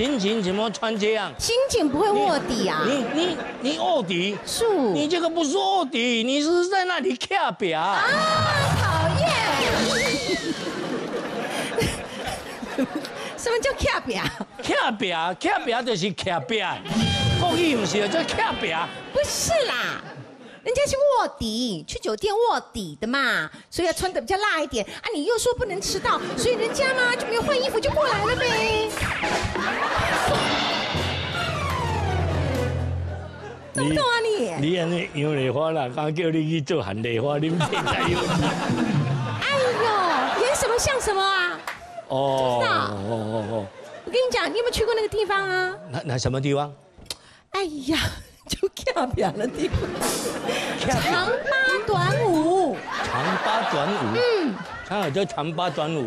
心情怎么穿这样？心情不会卧底啊？你你你卧底？是，你这个不是卧底，你是在那里卡表啊！讨厌！什么叫卡表？卡表卡表就是卡表，国语不是叫卡表？不是啦。人家是卧底，去酒店卧底的嘛，所以要穿的比较辣一点啊！你又说不能迟到，所以人家嘛就没有换衣服就过来了呗。懂不懂啊你？你安尼杨丽花啦，刚叫你去做韩丽花，你们骗才有。哎呦，演什么像什么啊？哦，哦哦哦。我跟你讲，你有没有去过那个地方啊？那那什么地方？哎呀。就跳表了地方，长八短舞，长八短舞，嗯，他有叫长八短舞。